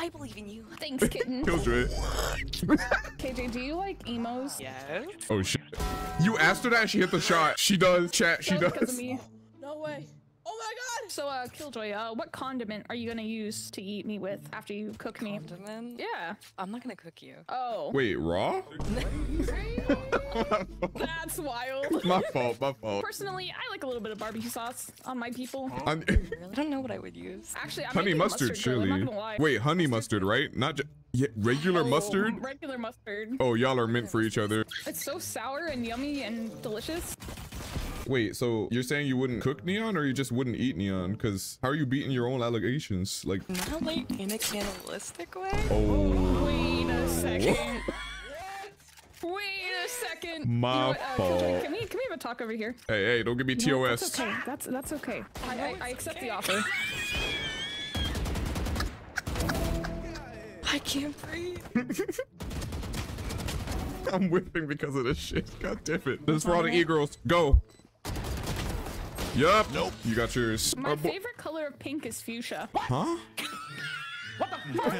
I believe in you. Thanks, kitten. Killjoy. KJ, do you like emos? Yes. Oh shit. You asked her that and she hit the shot. She does. Chat, she That because does. of me. No way. My god. So, uh, Killjoy, uh, what condiment are you gonna use to eat me with after you cook me? Condiment? Yeah. I'm not gonna cook you. Oh. Wait, raw? That's wild. my fault, my fault. Personally, I like a little bit of barbecue sauce on my people. I'm- I don't know what I would use. Actually, I'm honey making mustard, girl, I'm chili. not gonna lie. Wait, honey mustard, right? Not just yeah, regular Oh, mustard. Regular mustard. Oh, y'all are meant for each other. It's so sour and yummy and delicious. Wait, so you're saying you wouldn't cook neon or you just wouldn't eat neon? Because how are you beating your own allegations? Like, Not like in a cannibalistic way. oh, Wait a second. Wait a second. My what, uh, fault. Can we can we have a talk over here? hey, hey, don't give me No, TOS. That's okay. That's that's okay. I, I, I accept the offer. I can't breathe. I'm whipping because of this shit. God damn it. This is for all the e-girls. Go. Yup. Nope. You got yours. My Uh, favorite color of pink is fuchsia. Huh? Turn my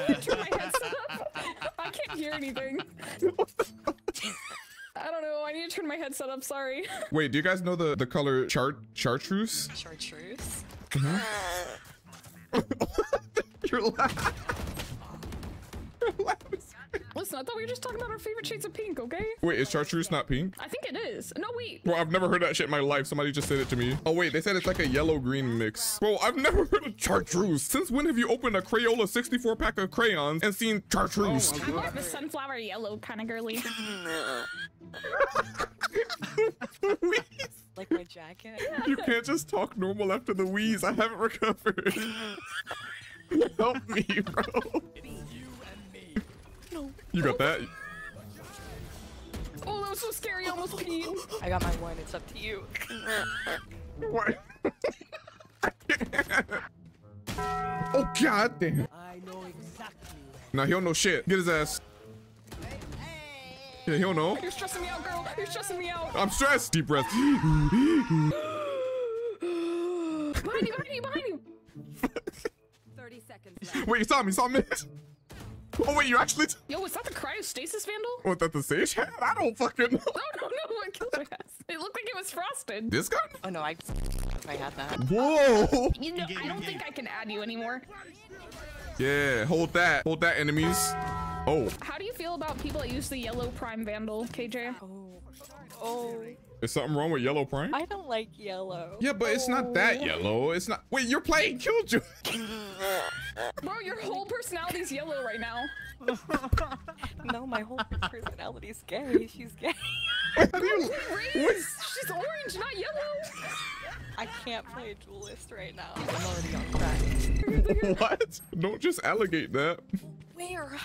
headset up. I can't hear anything. I don't know. I need to turn my headset up. Sorry. Wait, do you guys know the, the color chart chartreuse? Chartreuse. You're laughing. You're laughing. Listen, I thought we were just talking about our favorite shades of pink. Okay? Wait, is chartreuse not pink? I think it is. No, wait. Bro, I've never heard that shit in my life. Somebody just said it to me. Oh wait, they said it's like a yellow-green mix. Bro, I've never heard of chartreuse. Since when have you opened a Crayola 64 pack of crayons and seen chartreuse? Oh I'm more of a sunflower yellow kind of girly. Like my jacket. you can't just talk normal after the wheeze. I haven't recovered. Help me, bro. You got that? Oh, that was so scary. I almost peed. I got my one. It's up to you. What? I oh god damn. I know exactly. Nah, he don't know shit. Get his ass. Yeah, he don't know. You're stressing me out, girl. You're stressing me out. I'm stressed. Deep breath. Behind you, behind you, behind you. 30 seconds left. Wait, you saw me. You saw me. Oh wait, you actually. T- Yo, was that the cryostasis vandal? Oh, what that the sage had? I don't fucking know. No, no, no. What killjoy has? It looked like it was frosted. This guy? Oh no, I. I had that. Whoa. You know, I don't think I can add you anymore. Yeah, hold that. Hold that, enemies. Oh, How do you feel about people that use the yellow prime vandal, KJ? Oh. Oh. Is something wrong with yellow prime? I don't like yellow. Yeah, but it's not that oh. yellow. It's not. Wait, you're playing Killjoy. Bro, your whole personality's yellow right now. No, my whole personality's gay. She's gay. How do you? Raze! She's orange, not yellow. I can't play a duelist right now. I'm already on crack. What? Don't just allegate that. Where?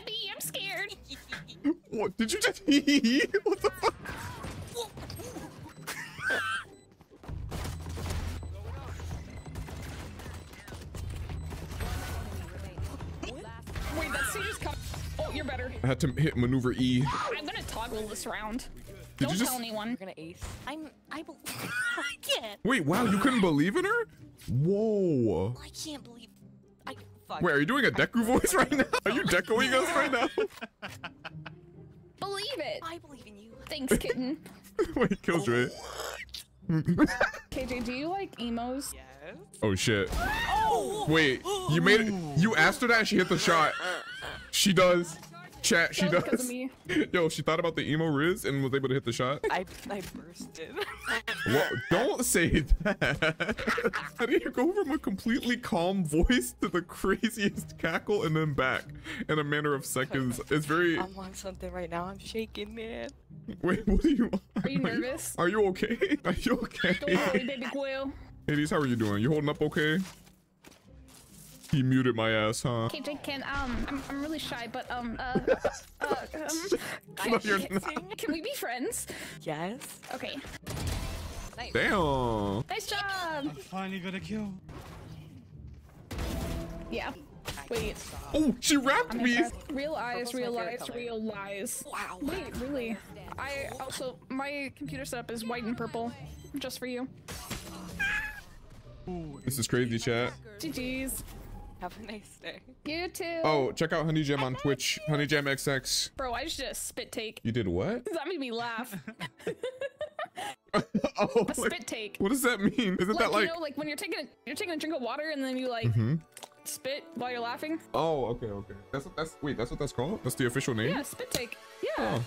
Abby, I'm scared. What? Did you just? what the fuck? Better. I had to hit maneuver E. I'm gonna toggle this round. Did Don't you tell anyone. We're gonna ace. I'm. I. Be- I can't. Wait, wow, you couldn't believe in her? Whoa. I can't believe. I. Fuck. Wait, are you doing a Deku voice right now? Are you decoing us right now? Believe it. I believe in you. Thanks, kitten. Wait, Killjoy. KJ, do you like emos? Yes. Oh shit. Oh! Wait, you made it. You asked her that and she hit the shot. She does. Chat, she That because does. of me. Yo, she thought about the emo Riz and was able to hit the shot. I. I bursted. What? Don't say that. How do you go from a completely calm voice to the craziest cackle and then back in a matter of seconds? It's very. I'm on something right now. I'm shaking, man. Wait, what are you? Are you nervous? Are you okay? Are you okay? Don't worry, baby Quill. Hades, how are you doing? You holding up okay? He muted my ass, huh? KJ, can um, I'm, I'm really shy, but um, uh, uh, um, No, you're can't can we be friends? Yes. Okay. Nice. Damn. Nice job. I'm Finally got a kill. Yeah. Wait. Oh, she wrapped I'm me. impressed. Real eyes, real favorite eyes, real lies. Wow. Wait, really? I also my computer setup is white and purple, just for you. This is crazy, chat. GG's. Have a nice day. You too. Oh, check out Honey Jam on Twitch. Honey Jam XX. Bro, I just did a spit take. You did what? That made me laugh. oh, A like, spit take. what does that mean? Isn't Like, that like? you know, like when you're taking a, you're taking a drink of water and then you like mm -hmm. spit while you're laughing. Oh, okay, okay. That's what that's. Wait, that's what that's called. That's the official name. Yeah, spit take. Yeah. Oh,